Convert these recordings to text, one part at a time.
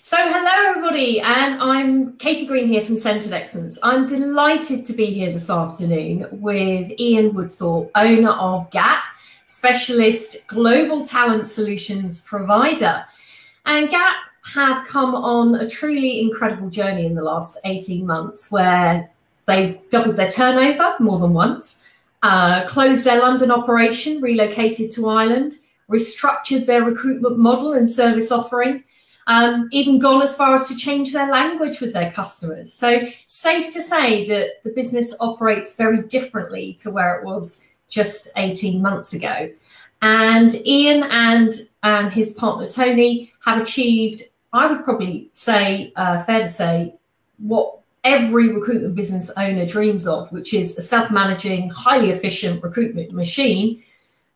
So, hello everybody, and I'm Katie Green here from Centred Excellence. I'm delighted to be here this afternoon with Ian Woodthorpe, owner of Gap, specialist global talent solutions provider. And Gap have come on a truly incredible journey in the last 18 months where they've doubled their turnover more than once, uh, closed their London operation, relocated to Ireland, restructured their recruitment model and service offering, um, even gone as far as to change their language with their customers. So, safe to say that the business operates very differently to where it was just 18 months ago. And Ian and, and his partner Tony have achieved, I would probably say, uh, fair to say, what every recruitment business owner dreams of, which is a self managing, highly efficient recruitment machine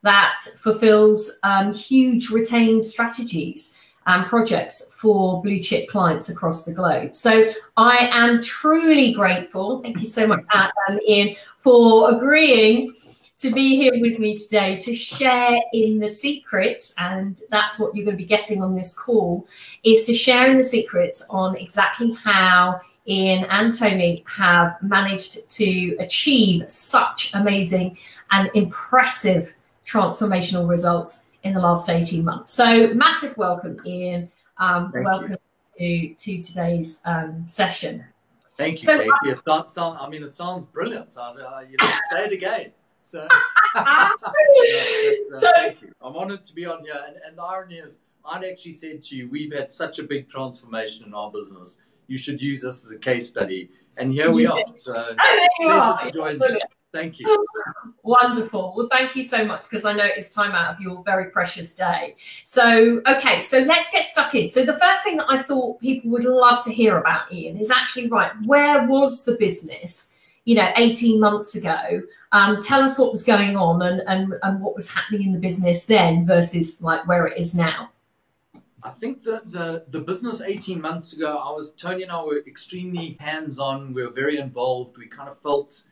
that fulfills um, huge retained strategies and projects for blue chip clients across the globe. So I am truly grateful. Thank you so much, um, Ian, for agreeing to be here with me today to share in the secrets. And that's what you're going to be getting on this call is to share in the secrets on exactly how Ian and Tony have managed to achieve such amazing and impressive transformational results in the last 18 months. So massive welcome, Ian. Um, welcome to, to today's um, session. Thank you, so, Katie. It sounds, sound, I mean, it sounds brilliant. Uh, you know, say it again. So, uh, so, thank you. I'm honored to be on here. And, and the irony is, I'd actually said to you, we've had such a big transformation in our business. You should use this as a case study. And here we are. So, oh, pleasure to join you. Thank you. Wonderful. Well, thank you so much because I know it's time out of your very precious day. So, okay, so let's get stuck in. So, the first thing that I thought people would love to hear about, Ian, is actually right. Where was the business, you know, 18 months ago? Um, tell us what was going on and, and, and what was happening in the business then versus like where it is now. I think the, the, the business 18 months ago, I was, Tony and I were extremely hands on. We were very involved. We kind of felt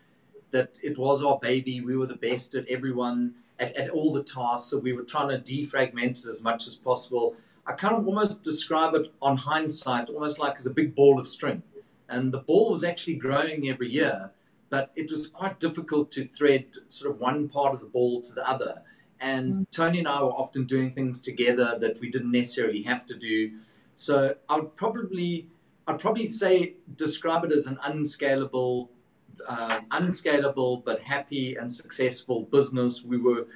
that it was our baby. We were the best at everyone, at, at all the tasks. So we were trying to defragment it as much as possible. I kind of almost describe it on hindsight, almost like as a big ball of string. And the ball was actually growing every year, but it was quite difficult to thread sort of one part of the ball to the other. And mm. Tony and I were often doing things together that we didn't necessarily have to do. So I would probably, I'd probably say, describe it as an unscalable uh, unscalable but happy and successful business. We were,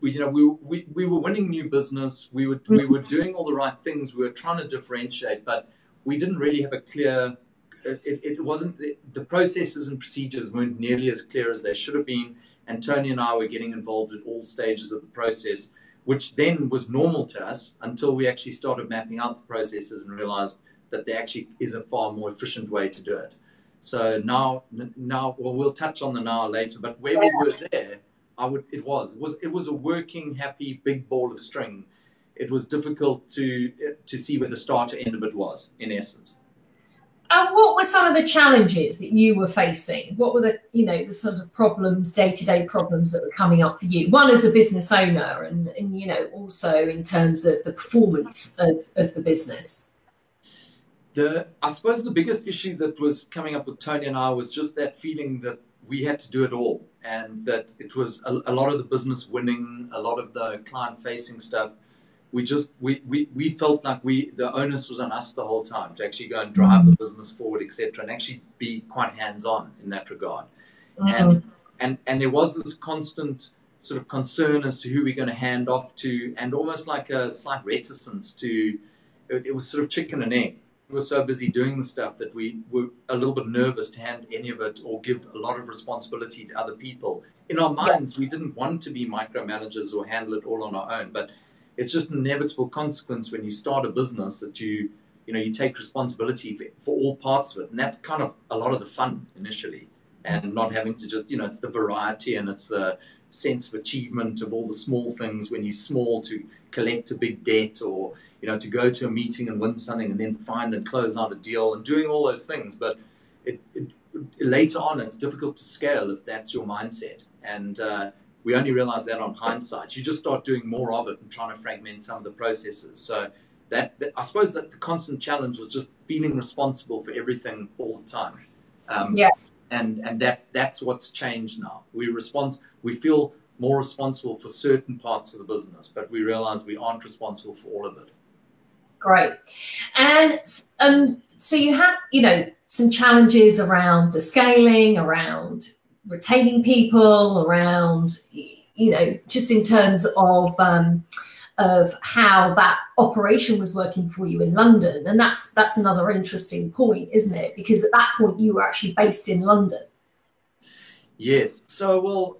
we, you know, we, we, we were winning new business. We were, we were doing all the right things. We were trying to differentiate, but we didn't really have a clear, it, it wasn't, the processes and procedures weren't nearly as clear as they should have been. And Tony and I were getting involved at all stages of the process, which then was normal to us until we actually started mapping out the processes and realized that there actually is a far more efficient way to do it. So now, now, well, we'll touch on the now later. But where we were there, I would, it was, it was, it was a working, happy, big ball of string. It was difficult to to see where the start or end of it was, in essence. And what were some of the challenges that you were facing? What were the, you know, the sort of problems, day-to-day problems that were coming up for you? One as a business owner, and, and you know, also in terms of the performance of, of the business. The, I suppose the biggest issue that was coming up with Tony and I was just that feeling that we had to do it all and that it was a, a lot of the business winning, a lot of the client facing stuff. We just, we, we, we felt like we, the onus was on us the whole time to actually go and drive the business forward, etc., and actually be quite hands on in that regard. Mm-hmm. And, and, and there was this constant sort of concern as to who we're going to hand off to and almost like a slight reticence to, it, it was sort of chicken and egg we were so busy doing the stuff that we were a little bit nervous to hand any of it or give a lot of responsibility to other people. In our minds, we didn't want to be micromanagers or handle it all on our own, but it's just an inevitable consequence when you start a business that you, you know, you take responsibility for, for all parts of it, and that's kind of a lot of the fun initially, and not having to just, you know, it's the variety and it's the sense of achievement of all the small things when you're small to collect a big debt or you know, to go to a meeting and win something and then find and close out a deal and doing all those things. But it, it, later on, it's difficult to scale if that's your mindset. And uh, we only realize that on hindsight. You just start doing more of it and trying to fragment some of the processes. So that, that, I suppose that the constant challenge was just feeling responsible for everything all the time. Um, yeah. And and that that's what's changed now. We respond. We feel more responsible for certain parts of the business, but we realize we aren't responsible for all of it. Great. And um, so you have, you know, some challenges around the scaling, around retaining people, around, you know, just in terms of um, of how that operation was working for you in London. And that's that's another interesting point, isn't it? Because at that point you were actually based in London. Yes. So, well,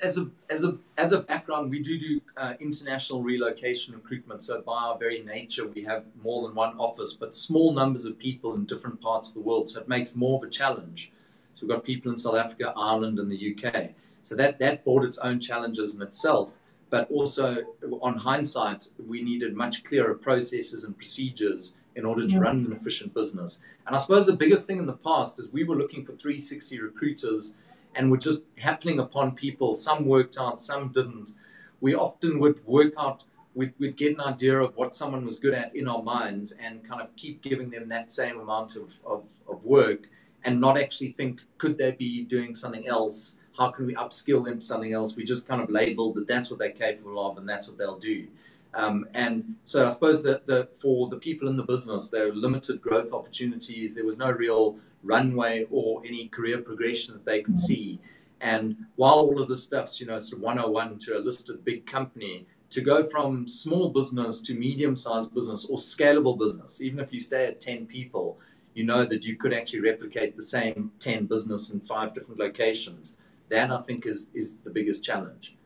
as a as a as a background, we do do uh, international relocation recruitment. So, by our very nature, we have more than one office, but small numbers of people in different parts of the world. So, it makes more of a challenge. So, we've got people in South Africa, Ireland, and the UK. So that that brought its own challenges in itself. But also, on hindsight, we needed much clearer processes and procedures in order to run an efficient business. And I suppose the biggest thing in the past is we were looking for 360 recruiters and were just happening upon people. Some worked out, some didn't. We often would work out, we'd, we'd get an idea of what someone was good at in our minds and kind of keep giving them that same amount of, of, of work and not actually think, could they be doing something else? How can we upskill them to something else? We just kind of labeled that that's what they're capable of and that's what they'll do. Um, and so I suppose that for the people in the business, there are limited growth opportunities. There was no real runway or any career progression that they could see. And while all of this stuff's, you know, sort of 101 to a listed big company, to go from small business to medium sized business or scalable business, even if you stay at 10 people, you know that you could actually replicate the same 10 business in five different locations. That I think is, is the biggest challenge.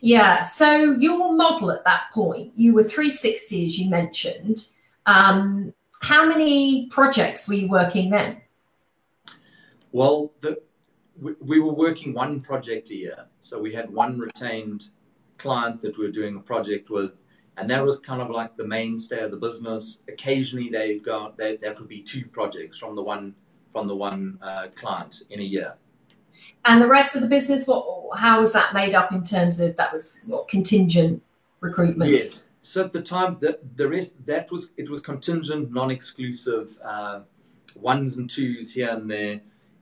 Yeah. So your model at that point, you were 360, as you mentioned. Um, how many projects were you working then? Well, the, we, we were working one project a year. So we had one retained client that we were doing a project with, and that was kind of like the mainstay of the business. Occasionally, they'd go. They, that would be two projects from the one from the one uh, client in a year. And the rest of the business, what? How was that made up in terms of that was what contingent recruitment? Yes. So at the time, the, the rest that was it was contingent, non-exclusive, uh, ones and twos here and there.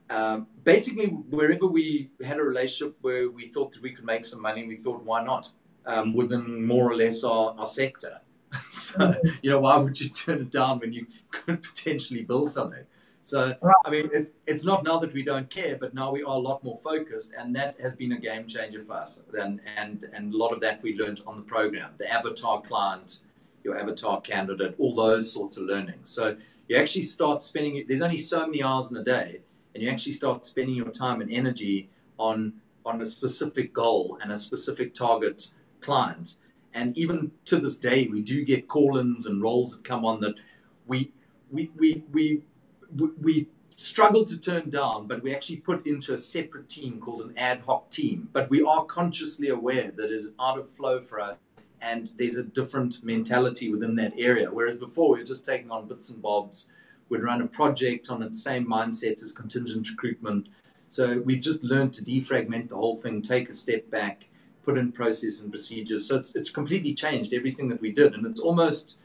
Um, basically, wherever we had a relationship where we thought that we could make some money, we thought, why not? Um, within more or less our, our sector. so, mm-hmm. you know, why would you turn it down when you could potentially build something? So, right. I mean, it's it's not now that we don't care, but now we are a lot more focused, and that has been a game changer for us. And and and a lot of that we learned on the program, the avatar client, your avatar candidate, all those sorts of learnings. So you actually start spending. There's only so many hours in a day, and you actually start spending your time and energy on on a specific goal and a specific target client. And even to this day, we do get call-ins and roles that come on that we we we we we struggle to turn down, but we actually put into a separate team called an ad hoc team. But we are consciously aware that it is out of flow for us and there's a different mentality within that area. Whereas before we were just taking on bits and bobs, we'd run a project on the same mindset as contingent recruitment. So we've just learned to defragment the whole thing, take a step back, put in process and procedures. So it's, it's completely changed everything that we did. And it's almost,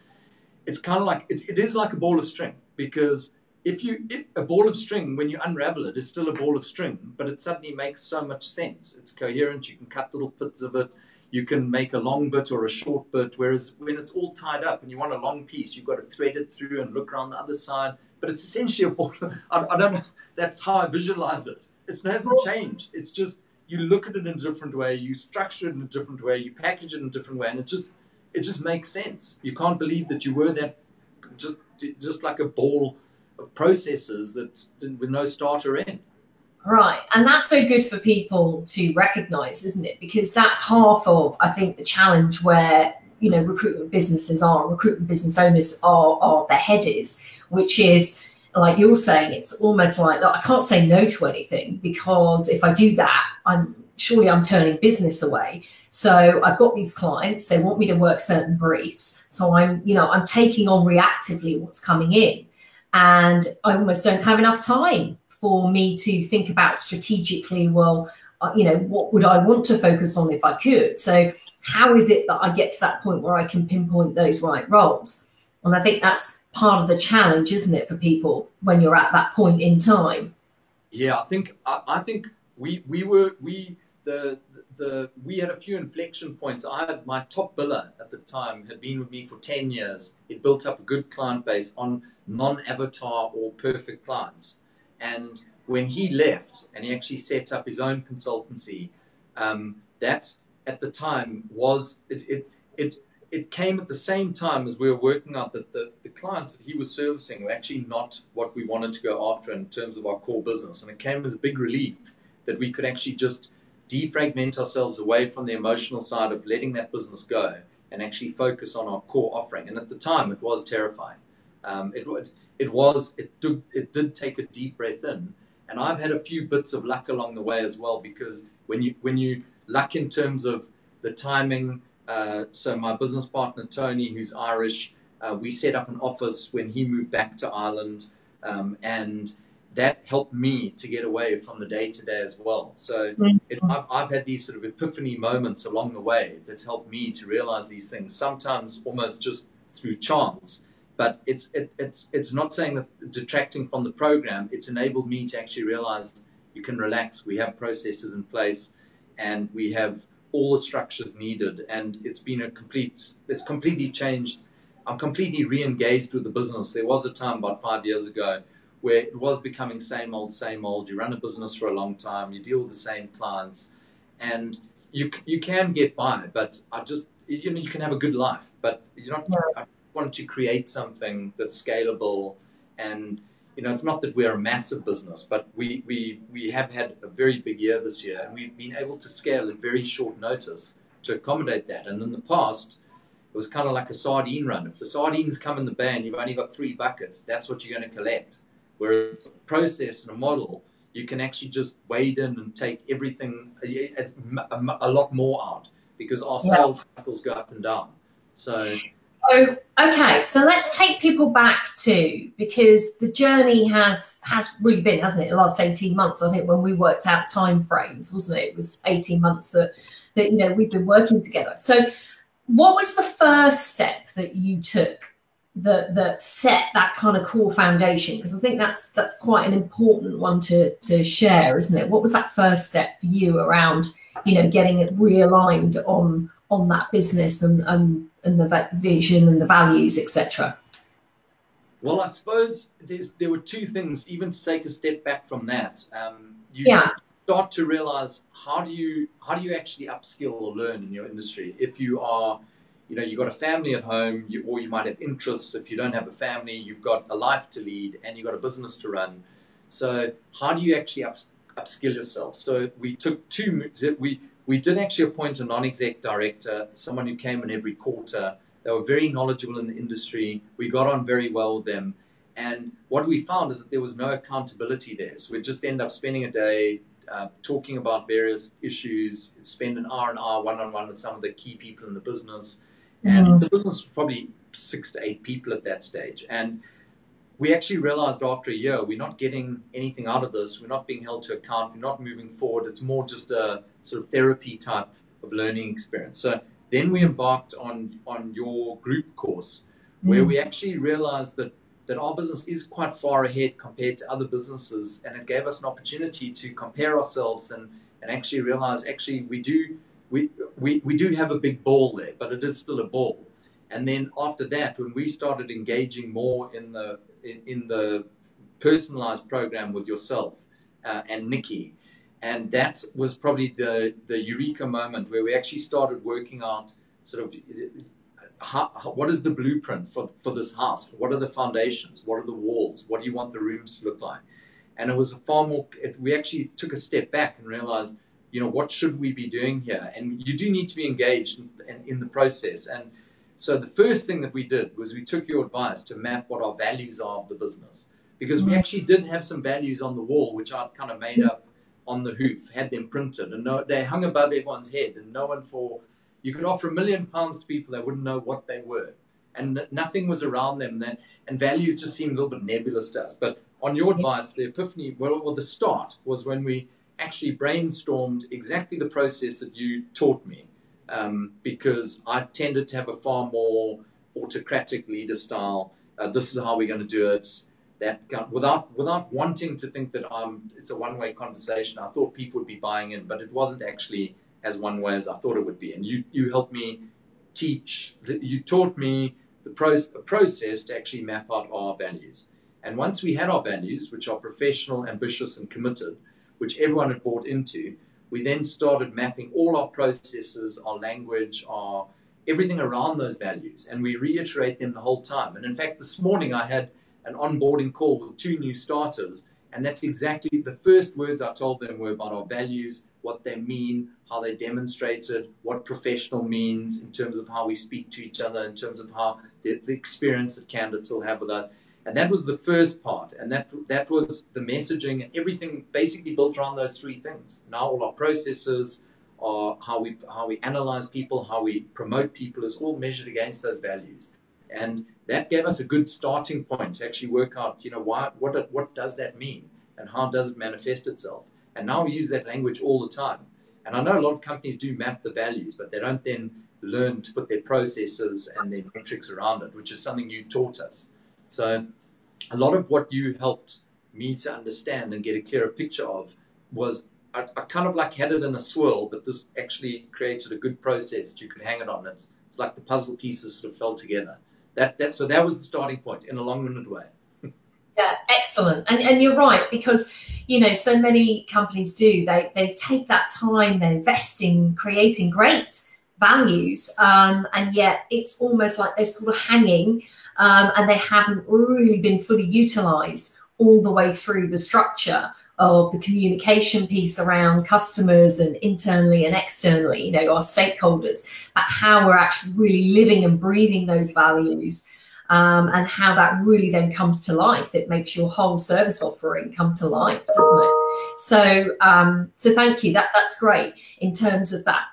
it's kind of like, it, it is like a ball of string because if you if a ball of string when you unravel it is still a ball of string but it suddenly makes so much sense. It's coherent. You can cut little bits of it. You can make a long bit or a short bit. Whereas when it's all tied up and you want a long piece you've got to thread it through and look around the other side. But it's essentially a ball I, I don't know that's how i visualize it. It hasn't changed. It's just you look at it in a different way you structure it in a different way you package it in a different way and it just it just makes sense. You can't believe that you were that just just like a ball processes that with no start or end. Right. And that's so good for people to recognize, isn't it? Because that's half of, I think, the challenge where, you know, recruitment businesses are, recruitment business owners are, are their head is, which is, like you're saying, it's almost like I can't say no to anything because if I do that, I'm surely I'm turning business away. So I've got these clients, they want me to work certain briefs. So I'm, you know, I'm taking on reactively what's coming in and I almost don't have enough time for me to think about strategically. Well, uh, you know, what would I want to focus on if I could? So how is it that I get to that point where I can pinpoint those right roles? And I think that's part of the challenge, isn't it, for people when you're at that point in time? Yeah, I think I, I think we we were we the the we had a few inflection points. I had my top biller at the time had been with me for ten years. It built up a good client base on non-avatar or perfect clients, and when he left and he actually set up his own consultancy, um, that at the time was it, it it it came at the same time as we were working out that the, the clients that he was servicing were actually not what we wanted to go after in terms of our core business. And it came as a big relief that we could actually just defragment ourselves away from the emotional side of letting that business go and actually focus on our core offering. And at the time, it was terrifying. Um, it, it was, it did, it did take a deep breath in. And I've had a few bits of luck along the way as well, because when you, when you luck in terms of the timing, uh, so my business partner, Tony, who's Irish, uh, we set up an office when he moved back to Ireland. Um, and that helped me to get away from the day to day as well. So mm-hmm. it, I've, I've, had these sort of epiphany moments along the way that's helped me to realize these things, sometimes almost just through chance. But it's, it, it's, it's not saying that detracting from the program, it's enabled me to actually realize you can relax. We have processes in place and we have all the structures needed. And it's been a complete, it's completely changed. I'm completely re engaged with the business. There was a time about five years ago where it was becoming same old, same old. You run a business for a long time, you deal with the same clients, and you you can get by. But I just you know you can have a good life, but you're not. I want to create something that's scalable, and you know it's not that we're a massive business, but we we we have had a very big year this year, and we've been able to scale in very short notice to accommodate that. And in the past, it was kind of like a sardine run. If the sardines come in the and you've only got three buckets, that's what you're going to collect. Whereas a process and a model, you can actually just wade in and take everything eh, as a, a lot more out because our sales yeah. cycles go up and down. So. So okay, so let's take people back to because the journey has has really been, hasn't it, the last eighteen months? I think when we worked out time frames, wasn't it? It was eighteen months that that you know we've been working together. So, what was the first step that you took that that set that kind of core foundation because I think that's that's quite an important one to to share, isn't it? What was that first step for you around you know getting it realigned on on that business and and, and the vision and the values, etc. Well, I suppose there were two things. Even to take a step back from that, um, you yeah. start to realize how do you how do you actually upskill or learn in your industry if you are you know, you've got a family at home, you, or you might have interests. If you don't have a family, you've got a life to lead and you've got a business to run. So, how do you actually up, upskill yourself? So, we took two, we, we did actually appoint a non exec director, someone who came in every quarter. They were very knowledgeable in the industry. We got on very well with them. And what we found is that there was no accountability there. So, we'd just end up spending a day uh, talking about various issues, spend an hour and hour one on one with some of the key people in the business and mm. the business was probably six to eight people at that stage. And we actually realized after a year, we're not getting anything out of this. We're not being held to account. We're not moving forward. It's more just a sort of therapy type of learning experience. So then we embarked on, on your group course, where mm. we actually realized that, that our business is quite far ahead compared to other businesses. And it gave us an opportunity to compare ourselves and, and actually realize actually we do we, we, we do have a big ball there, but it is still a ball. And then after that, when we started engaging more in the in, in the personalized program with yourself uh, and Nikki, and that was probably the the eureka moment where we actually started working out sort of how, how, what is the blueprint for, for this house? What are the foundations? What are the walls? What do you want the rooms to look like? And it was a far more. It, we actually took a step back and realized you know, what should we be doing here? And you do need to be engaged in, in, the process. And so the first thing that we did was we took your advice to map what our values are of the business. Because we mm-hmm. actually did have some values on the wall, which I'd kind of made up on the hoof, had them printed, and no, they hung above everyone's head. And no one for, you could offer a million pounds to people, they wouldn't know what they were. And nothing was around them. Then, and values just seemed a little bit nebulous to us. But on your advice, the epiphany, well, well the start was when we actually brainstormed exactly the process that you taught me um, because I tended to have a far more autocratic leader style. Uh, this is how we're going to do it. That without without wanting to think that um, it's a one way conversation. I thought people would be buying in, but it wasn't actually as one way as I thought it would be. And you you helped me teach. You taught me the, pro- the process to actually map out our values. And once we had our values, which are professional, ambitious, and committed, which everyone had bought into, we then started mapping all our processes, our language, our everything around those values, and we reiterate them the whole time. And in fact, this morning I had an onboarding call with two new starters, and that's exactly the first words I told them were about our values, what they mean, how they demonstrated, what professional means in terms of how we speak to each other, in terms of how the, the experience that candidates will have with us. And that was the first part. And that, that was the messaging and everything basically built around those three things. Now all our processes, are how we, how we analyze people, how we promote people is all measured against those values. And that gave us a good starting point to actually work out, you know, why, what, what does that mean? And how does it manifest itself? And now we use that language all the time. And I know a lot of companies do map the values, but they don't then learn to put their processes and their metrics around it, which is something you taught us. So a lot of what you helped me to understand and get a clearer picture of was I, I kind of like had it in a swirl, but this actually created a good process you could hang it on. It's, it's like the puzzle pieces sort of fell together. That, that, so that was the starting point in a long-winded way. Yeah, excellent. And and you're right because you know so many companies do they they take that time they invest in creating great values um, and yet it's almost like they're sort of hanging um, and they haven't really been fully utilized all the way through the structure of the communication piece around customers and internally and externally, you know, our stakeholders, but how we're actually really living and breathing those values um, and how that really then comes to life. It makes your whole service offering come to life, doesn't it? So, um, so thank you. That that's great in terms of that.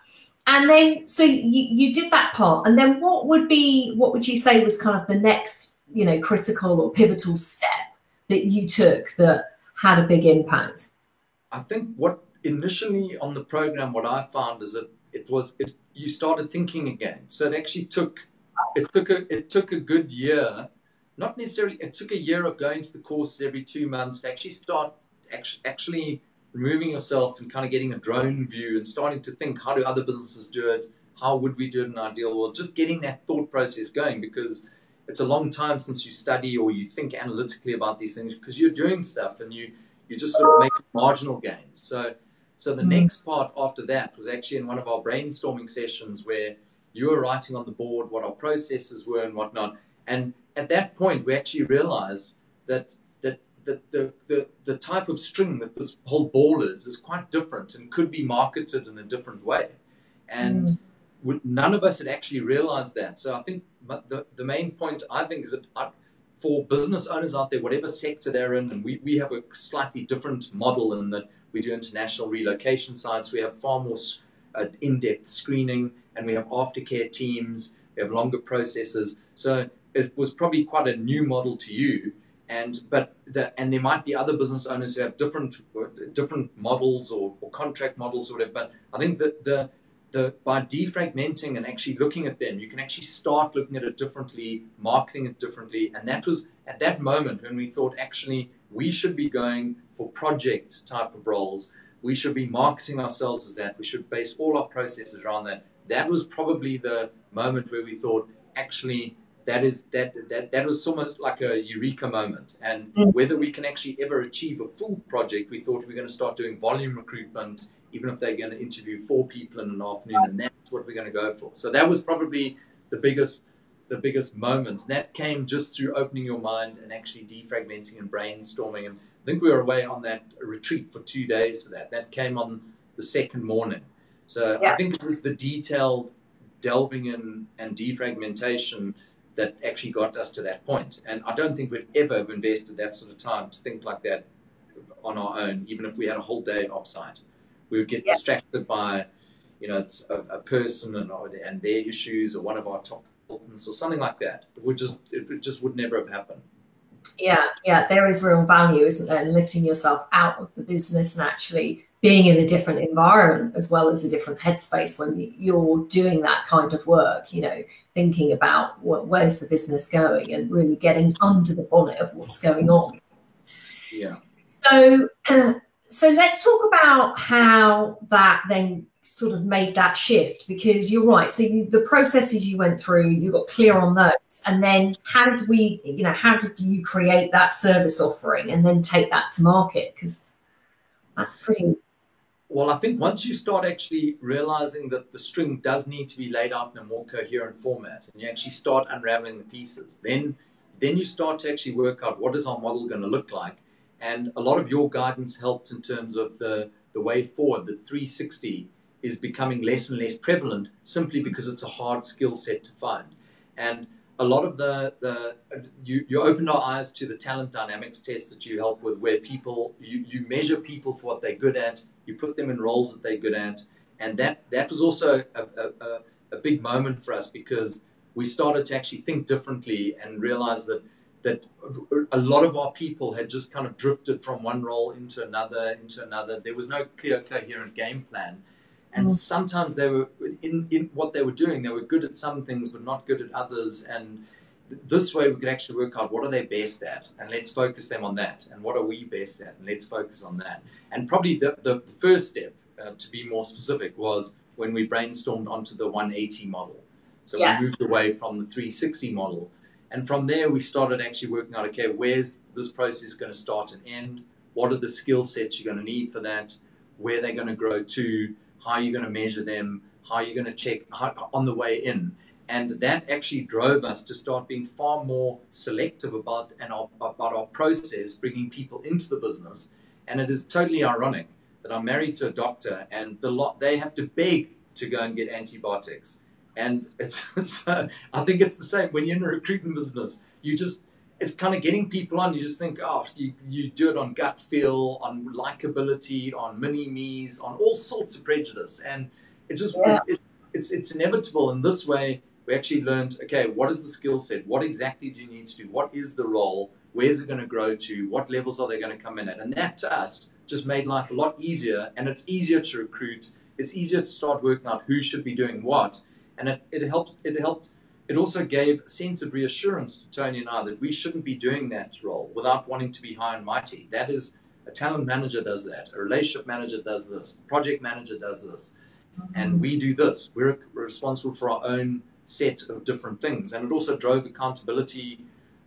And then, so you you did that part, and then what would be what would you say was kind of the next, you know, critical or pivotal step that you took that had a big impact? I think what initially on the program, what I found is that it was it, you started thinking again. So it actually took it took a it took a good year, not necessarily. It took a year of going to the course every two months to actually start actually, actually removing yourself and kind of getting a drone view and starting to think how do other businesses do it? How would we do it in an ideal world? Just getting that thought process going because it's a long time since you study or you think analytically about these things because you're doing stuff and you you just sort of make marginal gains. So so the mm. next part after that was actually in one of our brainstorming sessions where you were writing on the board what our processes were and whatnot. And at that point, we actually realized that that, that the, the, the type of string that this whole ball is is quite different and could be marketed in a different way. And mm none of us had actually realized that. So I think the, the main point I think is that I, for business owners out there, whatever sector they're in, and we, we have a slightly different model in that we do international relocation sites, we have far more uh, in-depth screening, and we have aftercare teams, we have longer processes. So it was probably quite a new model to you. And but the, and there might be other business owners who have different different models or, or contract models or whatever. But I think that the the, by defragmenting and actually looking at them, you can actually start looking at it differently, marketing it differently. And that was at that moment when we thought actually we should be going for project type of roles. We should be marketing ourselves as that. We should base all our processes around that. That was probably the moment where we thought actually that is that that that was almost like a eureka moment. And mm. whether we can actually ever achieve a full project, we thought we were going to start doing volume recruitment even if they're going to interview four people in an afternoon, and that's what we're going to go for. So that was probably the biggest the biggest moment. That came just through opening your mind and actually defragmenting and brainstorming. And I think we were away on that retreat for two days for that. That came on the second morning. So yeah. I think it was the detailed delving in and defragmentation that actually got us to that point. And I don't think we'd ever have invested that sort of time to think like that on our own, even if we had a whole day offsite we would get distracted by, you know, a, a, person and, and their issues or one of our top consultants or something like that. It would just, it just would never have happened. Yeah, yeah, there is real value, isn't there, in lifting yourself out of the business and actually being in a different environment as well as a different headspace when you're doing that kind of work, you know, thinking about what, where's the business going and really getting under the bonnet of what's going on. Yeah. So, uh, so let's talk about how that then sort of made that shift because you're right. So you, the processes you went through, you got clear on those, and then how did we, you know, how did you create that service offering and then take that to market? Because that's pretty well, I think once you start actually realizing that the string does need to be laid out in a more coherent format, and you actually start unraveling the pieces, then then you start to actually work out what is our model going to look like. And a lot of your guidance helped in terms of the the way forward. The 360 is becoming less and less prevalent simply because it's a hard skill set to find. And a lot of the, the you, you opened our eyes to the talent dynamics test that you help with where people you, you measure people for what they're good at you put them in roles that they're good at and that that was also a, a, a big moment for us because we started to actually think differently and realize that that a lot of our people had just kind of drifted from one role into another into another. There was no clear coherent game plan and mm. sometimes they were in, in what they were doing they were good at some things but not good at others. And this way we could actually work out what are they best at and let's focus them on that. And what are we best at and let's focus on that. And probably the, the, the first step uh, to be more specific was when we brainstormed onto the 180 model. So yeah. we moved away from the 360 model. And from there we started actually working out okay where's this process going to start and end? What are the skill sets you're going to need for that? Where they're going to grow to how are you going to measure them? How are you going to check how, on the way in? And that actually drove us to start being far more selective about and our, about our process, bringing people into the business. And it is totally ironic that I'm married to a doctor, and the lot they have to beg to go and get antibiotics. And it's, I think it's the same when you're in a recruitment business. You just it's kind of getting people on. You just think, oh, you, you do it on gut feel, on likability, on mini me's, on all sorts of prejudice, and it's just yeah. it, it, it's it's inevitable. In this way, we actually learned, okay, what is the skill set? What exactly do you need to do? What is the role? Where's it going to grow to? What levels are they going to come in at? And that to us just made life a lot easier, and it's easier to recruit. It's easier to start working out who should be doing what, and it, it helped. It helped it also gave a sense of reassurance to Tony and I that we shouldn't be doing that role without wanting to be high and mighty. That is, a talent manager does that, a relationship manager does this, a project manager does this, mm-hmm. and we do this. We're responsible for our own set of different things, and it also drove accountability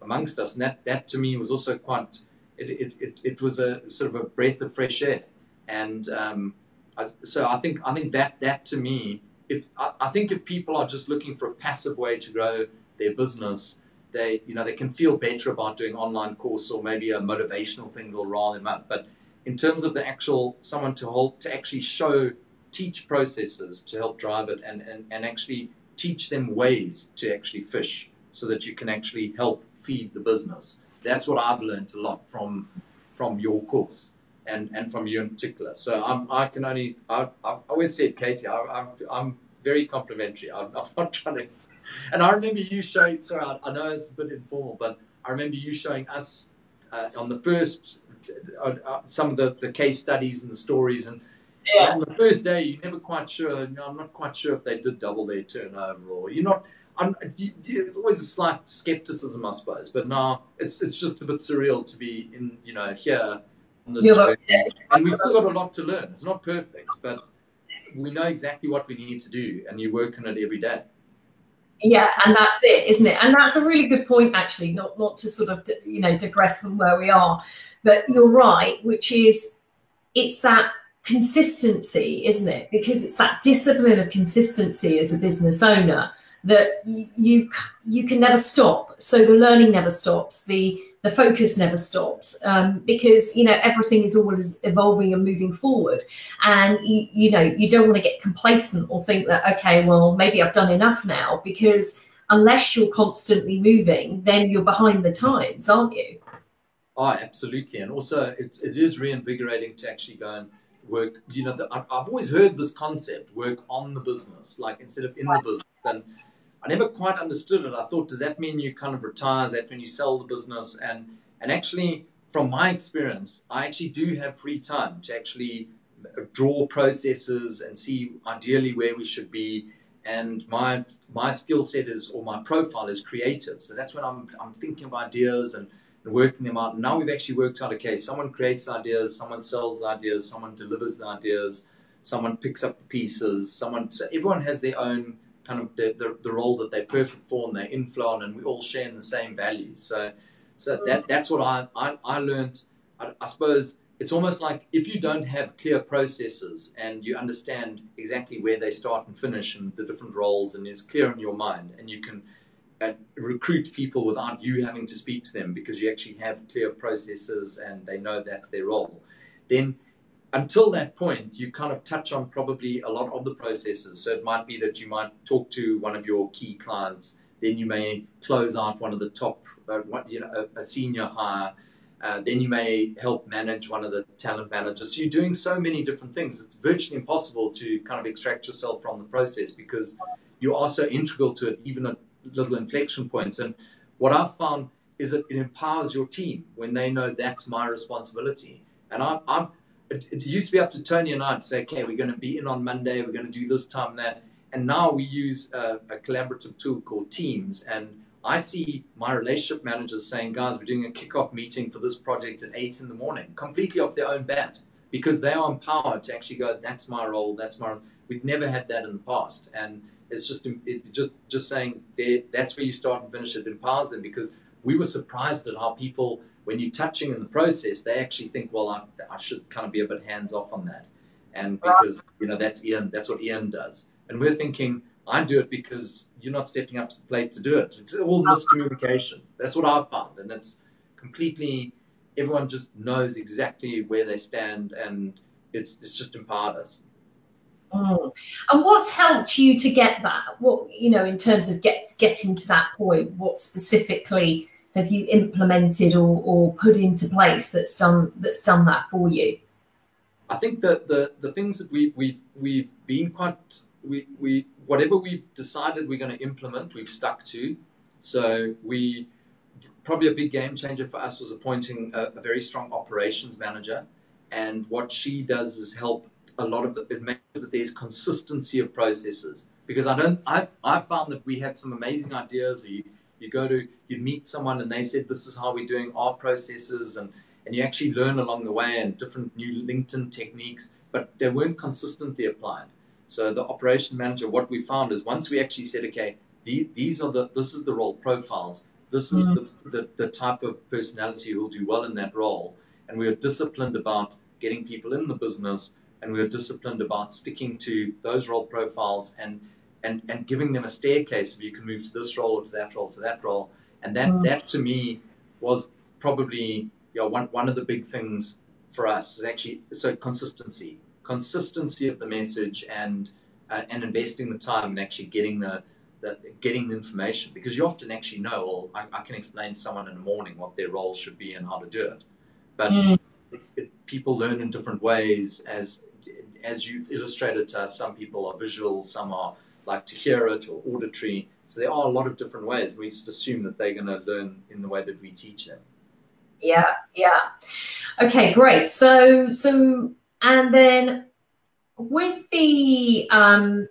amongst us. And that, that to me was also quite. It, it, it, it was a sort of a breath of fresh air, and um, I, so I think I think that that to me if I, I think if people are just looking for a passive way to grow their business, they you know they can feel better about doing online course or maybe a motivational thing will rile them up. But in terms of the actual someone to hold to actually show teach processes to help drive it and, and, and actually teach them ways to actually fish so that you can actually help feed the business. That's what I've learned a lot from from your course and, and from you in particular. So I'm, I can only, I, I've always said, Katie, I, I'm, I'm very complimentary. I'm, I'm not trying to, and I remember you showing, sorry, I, I know it's a bit informal, but I remember you showing us uh, on the first, uh, uh, some of the, the case studies and the stories. And yeah. on the first day, you're never quite sure, no, I'm not quite sure if they did double their turnover or you're not, I'm, you, you, it's always a slight skepticism, I suppose. But now it's it's just a bit surreal to be in, you know, here and we've still got a lot to learn. It's not perfect, but we know exactly what we need to do, and you work on it every day. Yeah, and that's it, isn't it? And that's a really good point, actually. Not not to sort of you know digress from where we are, but you're right, which is it's that consistency, isn't it? Because it's that discipline of consistency as a business owner that you you can never stop. So the learning never stops. The the focus never stops um, because you know everything is always evolving and moving forward. And you, you know you don't want to get complacent or think that okay well maybe i've done enough now because unless you're constantly moving then you're behind the times aren't you? Oh absolutely. And also it's, it is reinvigorating to actually go and work you know the, i've always heard this concept work on the business like instead of in the business. And I never quite understood it. I thought, does that mean you kind of retire? Does that mean you sell the business? And and actually, from my experience, I actually do have free time to actually uh, draw processes and see ideally where we should be. And my my skill set is or my profile is creative. So that's when I'm I'm thinking of ideas and, and working them out. And now we've actually worked out okay, someone creates ideas, someone sells the ideas, someone delivers the ideas, someone picks up the pieces, someone so everyone has their own kind of the, the, the role that they're perfect for and they inflow on and we all share in the same values. So so that that's what I I, I learned I, I suppose it's almost like if you don't have clear processes and you understand exactly where they start and finish and the different roles and it's clear in your mind and you can uh, recruit people without you having to speak to them because you actually have clear processes and they know that's their role then until that point you kind of touch on probably a lot of the processes so it might be that you might talk to one of your key clients then you may close out one of the top uh, you know a, a senior hire uh, then you may help manage one of the talent managers. So you're doing so many different things. It's virtually impossible to kind of extract yourself from the process because you are so integral to it, even at little inflection points. And what I've found is that it empowers your team when they know that's my responsibility. And I'm, I'm it, it used to be up to Tony and I to say, okay, we're going to be in on Monday, we're going to do this time, that. And now we use a, a collaborative tool called Teams. And I see my relationship managers saying, guys, we're doing a kickoff meeting for this project at eight in the morning, completely off their own bat, because they are empowered to actually go, that's my role, that's my role. We've never had that in the past. And it's just it, just just saying that's where you start and finish it empowers them because we were surprised at how people when you're touching in the process they actually think well I, I should kind of be a bit hands off on that and because you know that's Ian that's what Ian does and we're thinking I do it because you're not stepping up to the plate to do it. It's all miscommunication. That's what I've found, and it's completely. Everyone just knows exactly where they stand, and it's it's just empowered us. Mm. And what's helped you to get that? What you know, in terms of get getting to that point, what specifically have you implemented or, or put into place that's done that's done that for you? I think that the the things that we we've we've been quite we we whatever we've decided we're going to implement, we've stuck to. So we probably a big game changer for us was appointing a, a very strong operations manager, and what she does is help a lot of the, it makes sure that there's consistency of processes. Because I don't, I've, I've found that we had some amazing ideas. You, you go to, you meet someone and they said, this is how we're doing our processes. And, and you actually learn along the way and different new LinkedIn techniques, but they weren't consistently applied. So the operation manager, what we found is once we actually said, okay, the, these are the, this is the role profiles. This is mm-hmm. the, the, the type of personality who will do well in that role. And we are disciplined about getting people in the business and we are disciplined about sticking to those role profiles and, and, and giving them a staircase if you can move to this role or to that role to that role. And that, mm-hmm. that to me was probably you know, one, one of the big things for us is actually so consistency consistency of the message and uh, and investing the time and actually getting the, the getting the information because you often actually know well I, I, can explain to someone in the morning what their role should be and how to do it but mm. it, people learn in different ways as as you've illustrated to us some people are visual some are like to hear it or auditory. So there are a lot of different ways. We just assume that they're going to learn in the way that we teach them. Yeah yeah. Okay great. So so and then with the um,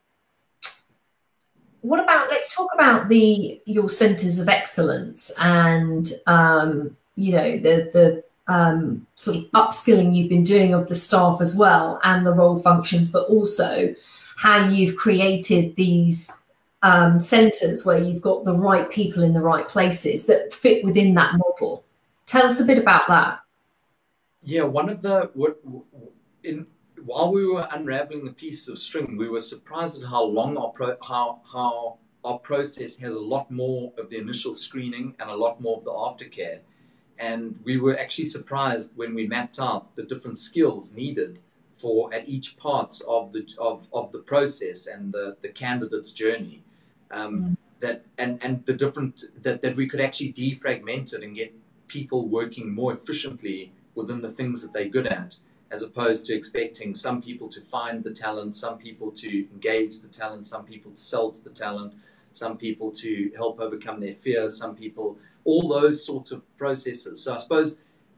what about let's talk about the your centers of excellence and um, you know the the um, sort of upskilling you've been doing of the staff as well and the role functions, but also how you've created these um, centers where you've got the right people in the right places that fit within that model. Tell us a bit about that. Yeah, one of the what in while we were unraveling the piece of string, we were surprised at how long our pro, how how our process has a lot more of the initial screening and a lot more of the aftercare. And we were actually surprised when we mapped out the different skills needed for at each parts of the of, of the process and the, the candidate's journey. Um, mm. That and, and the different that, that we could actually defragment it and get people working more efficiently within the things that they're good at as opposed to expecting some people to find the talent, some people to engage the talent, some people to sell to the talent, some people to help overcome their fears, some people, all those sorts of processes. So I suppose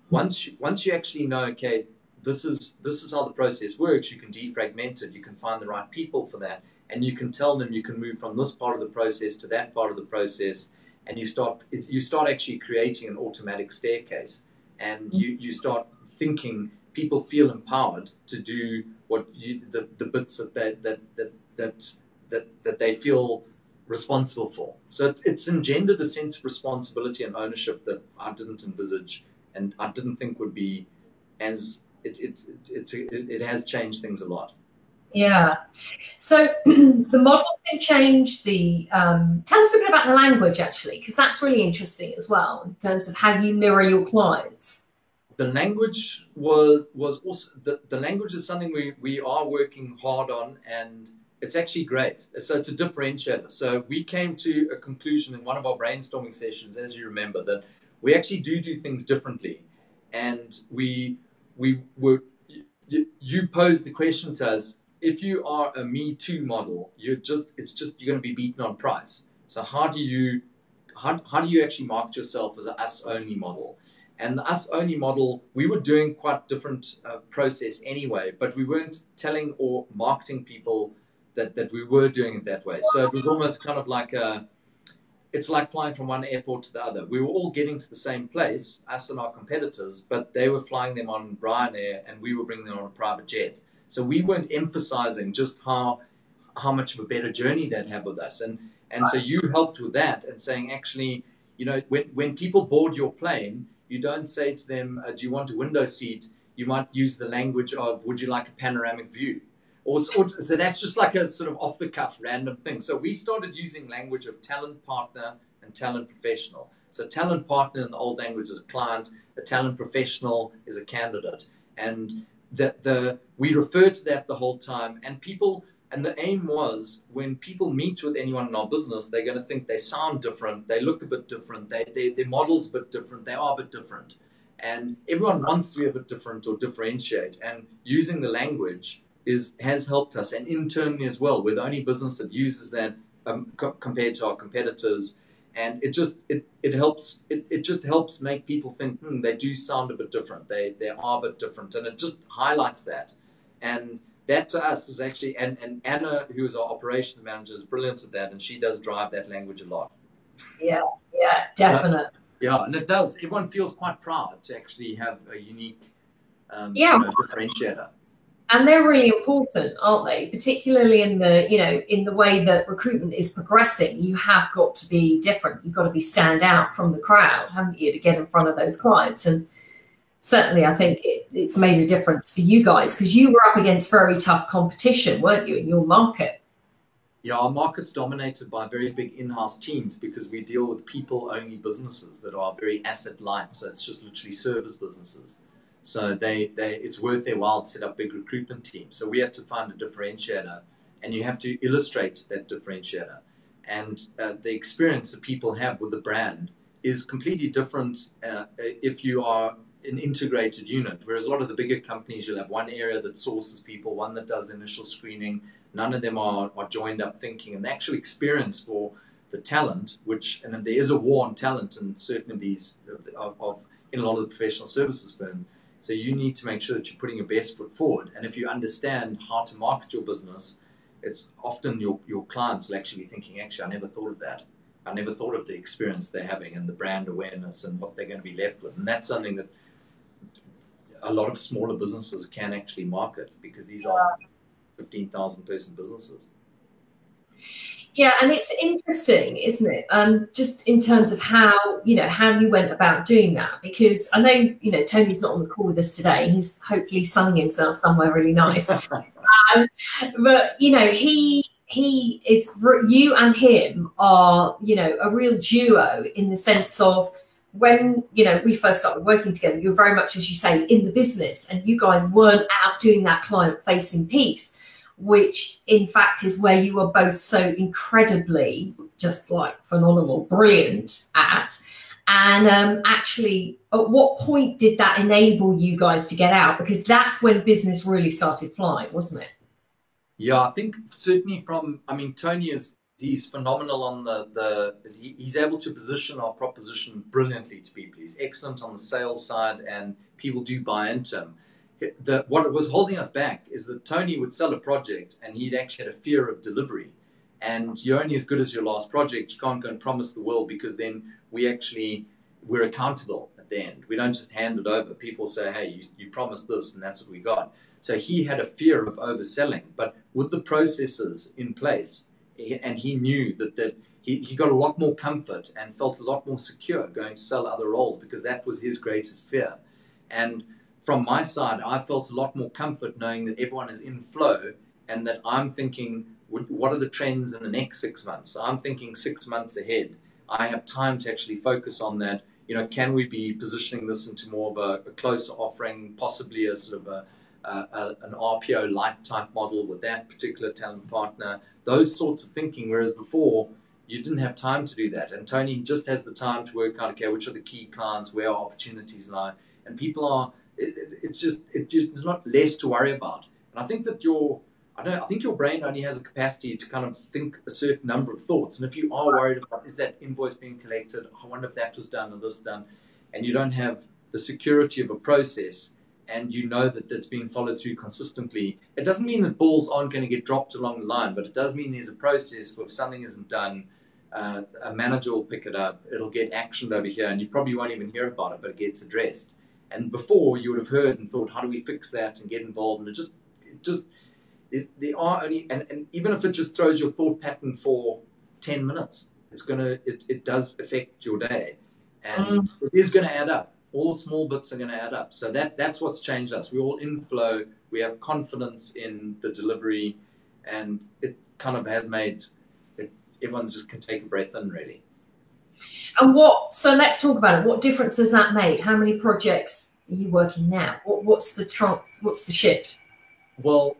once you, once you actually know, okay, this is this is how the process works. You can defragment it. You can find the right people for that, and you can tell them you can move from this part of the process to that part of the process, and you start you start actually creating an automatic staircase, and mm-hmm. you you start thinking people feel empowered to do what you the, the bits that they, that that that that that they feel responsible for. So it, it's engendered a sense of responsibility and ownership that I didn't envisage and I didn't think would be as it it it, it, it has changed things a lot. Yeah. So the model's been changed. The um, tell us a bit about the language actually, because that's really interesting as well in terms of how you mirror your clients. The language was was also the, the language is something we, we are working hard on and it's actually great. So it's a differentiator. So we came to a conclusion in one of our brainstorming sessions, as you remember, that we actually do do things differently, and we we were you, you posed the question to us if you are a me too model you're just it's just you're going to be beaten on price. So how do you how, how do you actually market yourself as an us only model? And the us only model we were doing quite different uh, process anyway but we weren't telling or marketing people that, that we were doing it that way. So it was almost kind of like a it's like flying from one airport to the other. We were all getting to the same place, us and our competitors, but they were flying them on Ryanair and we were bringing them on a private jet. So we weren't emphasizing just how how much of a better journey they'd have with us. And and so you helped with that and saying actually, you know, when when people board your plane, you don't say to them, uh, "Do you want a window seat?" You might use the language of, "Would you like a panoramic view?" Or, or, so that's just like a sort of off the cuff random thing. So we started using language of talent partner and talent professional. So talent partner in the old language is a client, a talent professional is a candidate. And the, the we refer to that the whole time. And people and the aim was when people meet with anyone in our business, they're going to think they sound different, they look a bit different, they, they, their model's a bit different, they are a bit different. And everyone wants to be a bit different or differentiate. And using the language is has helped us, and internally as well. We're the only business that uses that um, co- compared to our competitors, and it just it, it helps it, it just helps make people think hmm, they do sound a bit different. They they are a bit different, and it just highlights that. And that to us is actually and, and Anna, who is our operations manager, is brilliant at that, and she does drive that language a lot. Yeah, yeah, definitely. Uh, yeah, and it does. Everyone feels quite proud to actually have a unique um, yeah. You know, differentiator and they're really important aren't they? Particularly in the you know in the way that recruitment is progressing you have got to be different. You've got to be stand out from the crowd haven't you to get in front of those clients? And certainly i think it, it's made a difference for you guys because you were up against very tough competition weren't you in your market? Yeah our market's dominated by very big in-house teams because we deal with people only businesses that are very asset light so it's just literally service businesses so they, they it's worth their while to set up big recruitment teams. So we had to find a differentiator, and you have to illustrate that differentiator. And uh, the experience that people have with the brand is completely different uh, if you are an integrated unit. Whereas a lot of the bigger companies, you'll have one area that sources people, one that does the initial screening. None of them are, are joined up thinking. And the actual experience for the talent, which, and there is a war on talent in certain of these, of, of in a lot of the professional services firms, so you need to make sure that you're putting your best foot forward. And if you understand how to market your business, it's often your, your clients will actually be thinking, actually, I never thought of that. I never thought of the experience they're having and the brand awareness and what they're going to be left with. And that's something that a lot of smaller businesses can actually market because these are 15,000 person businesses. Yeah, and it's interesting, isn't it? Um, just in terms of how you know how you went about doing that, because I know you know Tony's not on the call with us today. He's hopefully sunning himself somewhere really nice. um, but you know he he is you and him are you know a real duo in the sense of when you know we first started working together you were very much as you say in the business and you guys weren't out doing that client facing piece which in fact is where you are both so incredibly just like phenomenal, brilliant at. And um, actually, at what point did that enable you guys to get out? Because that's when business really started flying, wasn't it? Yeah, I think certainly from, I mean, Tony is, he's phenomenal on the, the he's able to position our proposition brilliantly to people. He's excellent on the sales side and people do buy into him. The, what was holding us back is that Tony would sell a project and he'd actually had a fear of delivery. And you're only as good as your last project. You can't go and promise the world because then we actually we're accountable at the end. We don't just hand it over. People say, "Hey, you, you promised this, and that's what we got." So he had a fear of overselling, but with the processes in place, and he knew that that he, he got a lot more comfort and felt a lot more secure going to sell other roles because that was his greatest fear. And from my side, I felt a lot more comfort knowing that everyone is in flow and that I'm thinking, what are the trends in the next six months? I'm thinking six months ahead. I have time to actually focus on that. You know, can we be positioning this into more of a, a closer offering, possibly a sort of a, a, an RPO light type model with that particular talent partner? Those sorts of thinking. Whereas before, you didn't have time to do that. And Tony just has the time to work out, okay, which are the key clients, where our opportunities lie. And people are, it, it, it's just, it just, there's not less to worry about. And I think that your, I don't, I think your brain only has a capacity to kind of think a certain number of thoughts. And if you are worried about, is that invoice being collected? I wonder if that was done or this done. And you don't have the security of a process and you know that that's being followed through consistently, it doesn't mean that balls aren't going to get dropped along the line, but it does mean there's a process where if something isn't done, uh, a manager will pick it up, it'll get actioned over here, and you probably won't even hear about it, but it gets addressed. And before you would have heard and thought, how do we fix that and get involved? And it just, it just, is, there are only, and, and even if it just throws your thought pattern for 10 minutes, it's going to, it, it does affect your day. And mm. it is going to add up. All small bits are going to add up. So that, that's what's changed us. We're all in flow. We have confidence in the delivery, and it kind of has made everyone just can take a breath in, really. And what? So let's talk about it. What difference does that make? How many projects are you working now? What, what's the trunk? What's the shift? Well,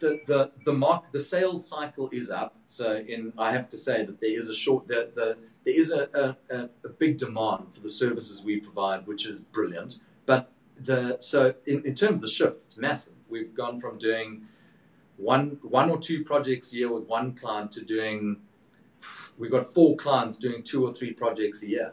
the the the mark the sales cycle is up. So in I have to say that there is a short the, the there is a, a, a big demand for the services we provide, which is brilliant. But the so in, in terms of the shift, it's massive. We've gone from doing one one or two projects a year with one client to doing we've got four clients doing two or three projects a year.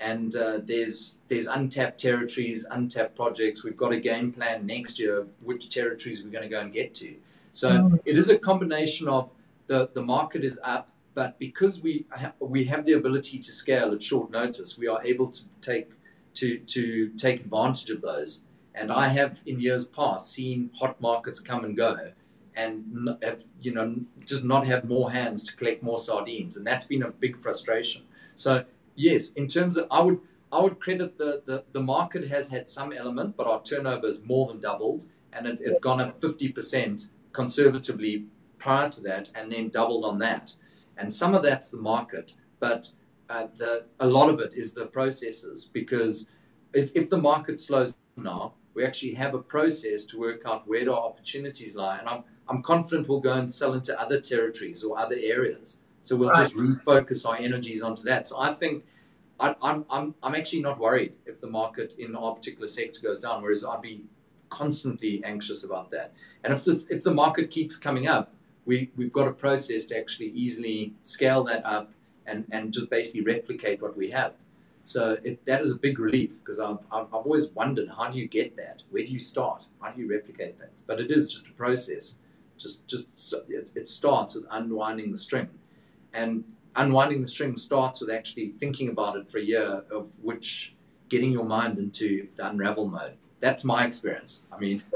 And uh, there's there's untapped territories untapped projects. We've got a game plan next year of which territories we're going to go and get to. So mm. it is a combination of the the market is up but because we ha- we have the ability to scale at short notice we are able to take to to take advantage of those. And i have in years past seen hot markets come and go and have, you know just not have more hands to collect more sardines, and that's been a big frustration. So yes, in terms of I would I would credit the the, the market has had some element, but our turnover has more than doubled, and it, it's gone up fifty percent conservatively prior to that, and then doubled on that. And some of that's the market, but uh, the a lot of it is the processes because if, if the market slows now, we actually have a process to work out where our opportunities lie. And I'm I'm confident we'll go and sell into other territories or other areas. So we'll right. just refocus our energies onto that. So I think I, I'm, I'm, I'm actually not worried if the market in our particular sector goes down, whereas I'd be constantly anxious about that. And if this, if the market keeps coming up, we, we've got a process to actually easily scale that up and, and just basically replicate what we have. So it, that is a big relief because I've, I've, I've always wondered how do you get that? Where do you start? How do you replicate that? But it is just a process just just it, it starts with unwinding the string, and unwinding the string starts with actually thinking about it for a year of which getting your mind into the unravel mode. That's my experience. I mean.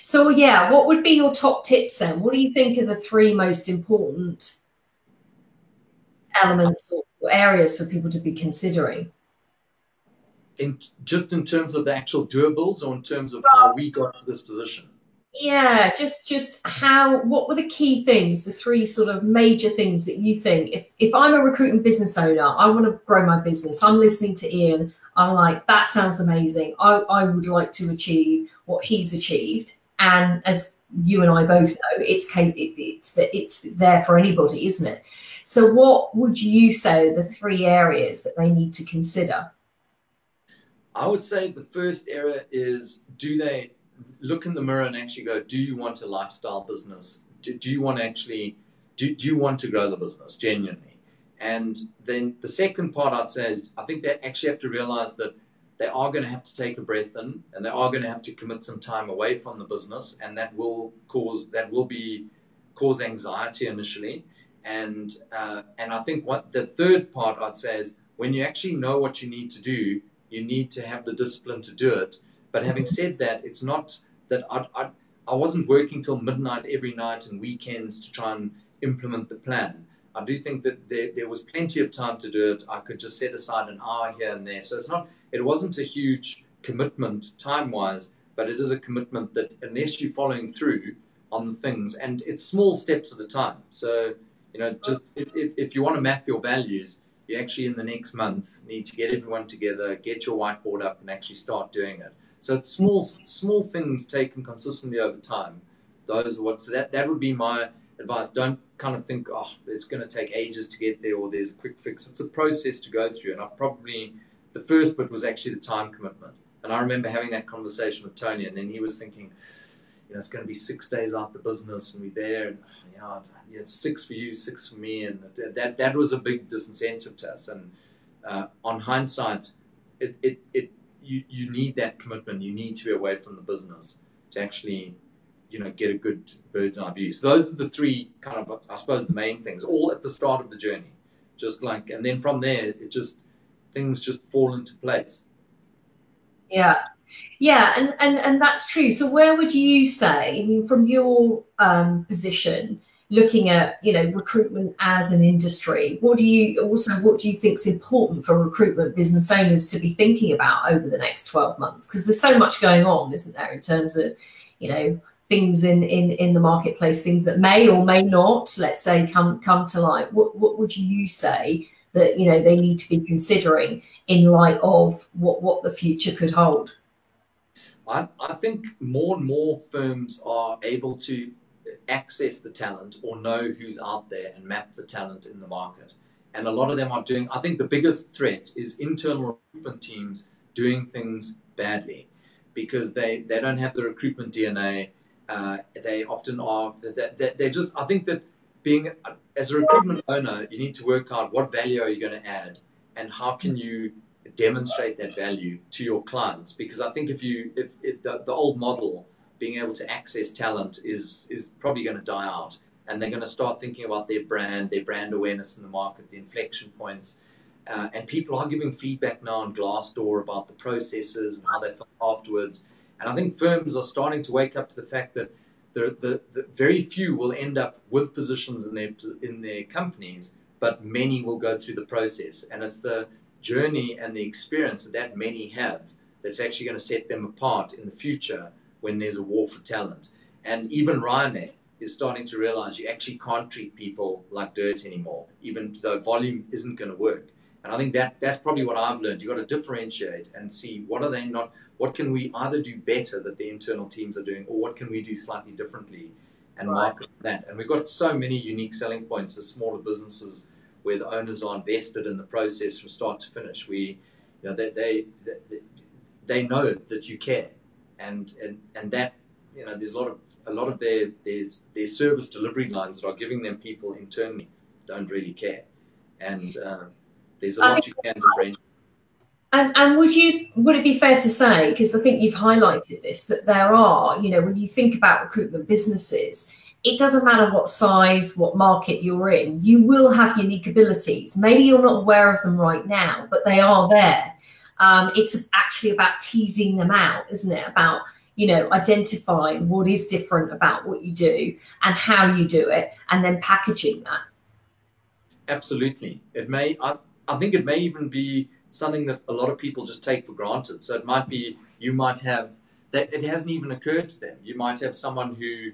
So yeah, what would be your top tips then? What do you think are the three most important elements or areas for people to be considering? In just in terms of the actual doables, or in terms of how we got to this position? Yeah just just how what were the key things the three sort of major things that you think if if i'm a recruiting business owner i want to grow my business i'm listening to ian i'm like that sounds amazing i, I would like to achieve what he's achieved and as you and i both know it's it's it's there for anybody isn't it? So what would you say the three areas that they need to consider? I would say the first area is do they look in the mirror and actually go, do you want a lifestyle business? Do, do you want to actually, do, do you want to grow the business genuinely? And then the second part I'd say is I think they actually have to realize that they are going to have to take a breath in and they are going to have to commit some time away from the business and that will cause that will be cause anxiety initially and uh, and I think what the third part I'd say is when you actually know what you need to do you need to have the discipline to do it but having said that it's not that I, I, I wasn't working till midnight every night and weekends to try and implement the plan I do think that there, there was plenty of time to do it. I could just set aside an hour here and there. So it's not, it wasn't a huge commitment time wise, but it is a commitment that unless you're following through on the things, and it's small steps at a time. So, you know, just if, if, if you want to map your values, you actually in the next month need to get everyone together, get your whiteboard up, and actually start doing it. So it's small small things taken consistently over time. Those are what so that that would be my advice. Don't kind of think, oh, it's going to take ages to get there or there's a quick fix. It's a process to go through. And I probably, the first bit was actually the time commitment. And I remember having that conversation with Tony, and then he was thinking, you know, it's going to be six days out the business, and we're there, and you know, yeah, it's six for you, six for me, and that that was a big disincentive to us. And uh, on hindsight, it, it it you you need that commitment. You need to be away from the business to actually you know get a good bird's eye view. So those are the three kind of I suppose the main things, all at the start of the journey. Just like and then from there it just things just fall into place. Yeah. Yeah, and, and and that's true. So where would you say, I mean, from your um, position, looking at you know recruitment as an industry, what do you also what do you think is important for recruitment business owners to be thinking about over the next twelve months? Because there's so much going on, isn't there, in terms of you know things in, in, in the marketplace, things that may or may not, let's say, come come to light. What what would you say that you know they need to be considering in light of what, what the future could hold? I, I think more and more firms are able to access the talent or know who's out there and map the talent in the market. And a lot of them are doing, I think the biggest threat is internal recruitment teams doing things badly because they, they don't have the recruitment DNA uh, they often are. They, they, just. I think that being as a recruitment owner, you need to work out what value are you going to add, and how can you demonstrate that value to your clients. Because I think if you if, if the, the old model being able to access talent is is probably going to die out, and they're going to start thinking about their brand, their brand awareness in the market, the inflection points. Uh, and people are giving feedback now on Glassdoor about the processes and how they felt afterwards. And I think firms are starting to wake up to the fact that the, the, the very few will end up with positions in their, in their companies, but many will go through the process. And it's the journey and the experience that that many have that's actually going to set them apart in the future when there's a war for talent. And even Ryanair is starting to realize you actually can't treat people like dirt anymore, even though volume isn't going to work. And I think that that's probably what I've learned. You've got to differentiate and see what are they not, what can we either do better that the internal teams are doing, or what can we do slightly differently and right. market that. And we've got so many unique selling points as smaller businesses where the owners are invested in the process from start to finish. We, you know, they, they, they, they know that you care. And, and, and that, you know, there's a lot of, a lot of their, there's, their service delivery lines that are giving them people internally don't really care. And, uh, there's a lot you can differentiate. And, and would you would it be fair to say because I think you've highlighted this that there are you know when you think about recruitment businesses it doesn't matter what size what market you're in you will have unique abilities maybe you're not aware of them right now but they are there um, it's actually about teasing them out isn't it about you know identifying what is different about what you do and how you do it and then packaging that absolutely it may I, I think it may even be something that a lot of people just take for granted. So it might be you might have that it hasn't even occurred to them. You might have someone who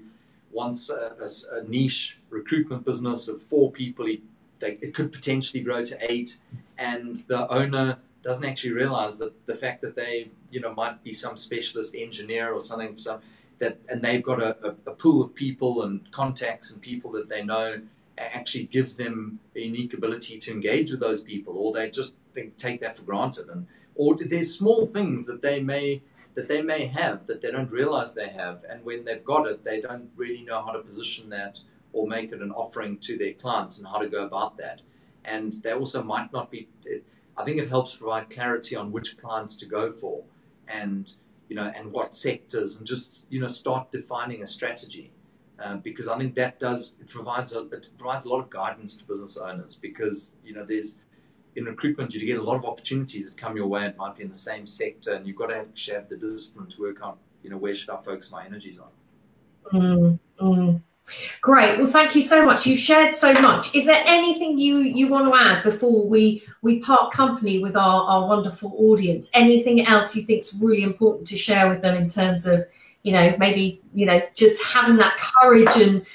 wants a, a, a niche recruitment business of four people. He, they, it could potentially grow to eight, and the owner doesn't actually realize that the fact that they you know might be some specialist engineer or something some that and they've got a, a, a pool of people and contacts and people that they know actually gives them a unique ability to engage with those people, or they just think, take that for granted. And or there's small things that they may that they may have that they don't realize they have, and when they've got it, they don't really know how to position that or make it an offering to their clients and how to go about that. And they also might not be. I think it helps provide clarity on which clients to go for, and you know, and what sectors, and just you know, start defining a strategy. Uh, because I think that does it provides a it provides a lot of guidance to business owners because you know there's in recruitment you get a lot of opportunities that come your way. It might be in the same sector, and you've got to have, have the discipline to work on you know where should I focus my energies on. Mm, mm. Great. Well, thank you so much. You've shared so much. Is there anything you you want to add before we we part company with our our wonderful audience? Anything else you think is really important to share with them in terms of you know maybe you know just having that courage and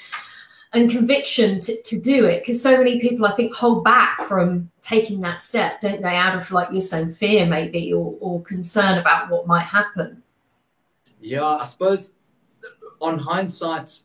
and conviction to, to do it because so many people i think hold back from taking that step don't they out of like you're saying fear maybe or, or concern about what might happen yeah i suppose on hindsight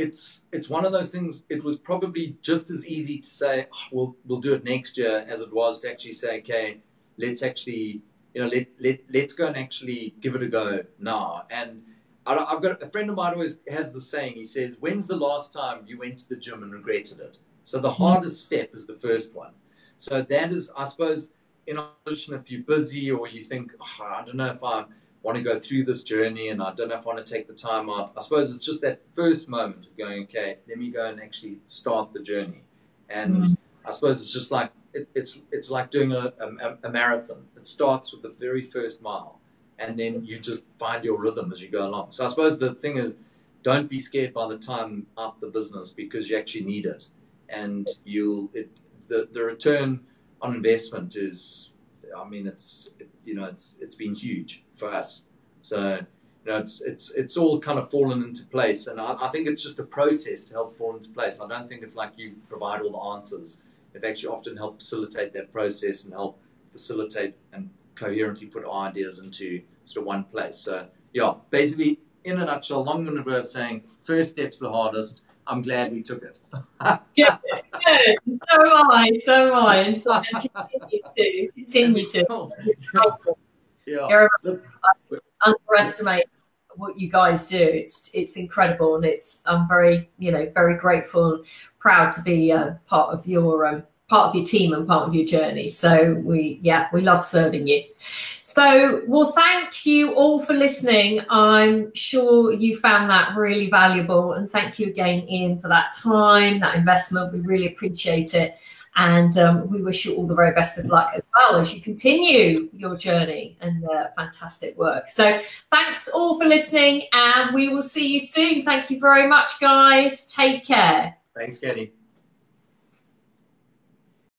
it's it's one of those things it was probably just as easy to say oh, we'll we'll do it next year as it was to actually say okay let's actually you know let, let let's go and actually give it a go now and I've got a friend of mine always has the saying. He says, "When's the last time you went to the gym and regretted it?" So the hmm. hardest step is the first one. So that is, I suppose, in addition, if you're busy or you think, oh, I don't know if I want to go through this journey and I don't know if I want to take the time out. I suppose it's just that first moment of going, okay, let me go and actually start the journey. And mm. I suppose it's just like it, it's it's like doing a, a, a marathon. It starts with the very first mile and then you just find your rhythm as you go along. So I suppose the thing is, don't be scared by the time out the business because you actually need it, and you'll it, the the return on investment is, I mean, it's you know it's it's been huge for us. So you know it's it's it's all kind of fallen into place, and I, I think it's just a process to help fall into place. I don't think it's like you provide all the answers. It actually often help facilitate that process and help facilitate and coherently put our ideas into sort of one place. So yeah, basically, in a nutshell, long-winded way of saying, first step's the hardest. I'm glad we took it. good, good. So am I. So am I. And so continue to continue to. Yeah. underestimate what you guys do. It's it's incredible, and it's I'm very you know very grateful and proud to be uh, part of your um, part of your team and part of your journey. So we, yeah, we love serving you. So, well, thank you all for listening. I'm sure you found that really valuable. And thank you again, Ian, for that time, that investment. We really appreciate it. And um, we wish you all the very best of luck as well as you continue your journey and uh, fantastic work. So, thanks all for listening, and we will see you soon. Thank you very much, guys. Take care. Thanks, Kenny.